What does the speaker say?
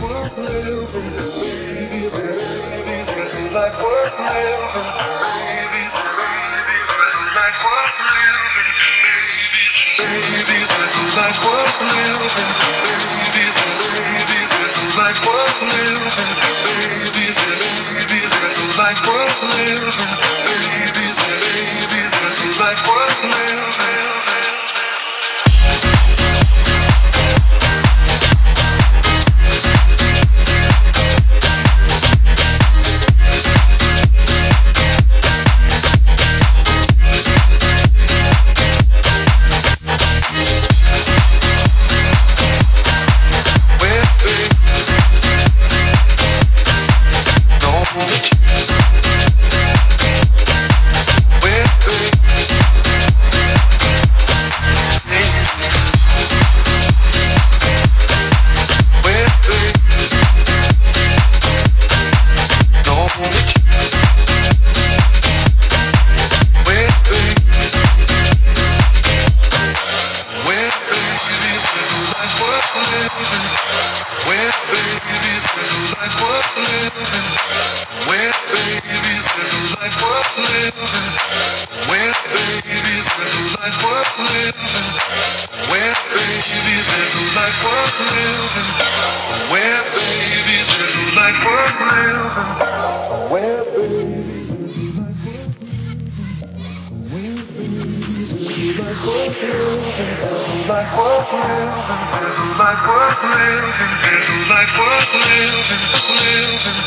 Baby, worth baby. There's a life worth living, baby. There's a life worth living, baby. There's a life worth living, baby. baby, There's a life worth living, baby. baby, There's a life worth living, baby. baby, There's a life worth living, baby. There's a life worth There's a life worth living. There's a life worth living. Where is the life worth living? Where is the life worth living.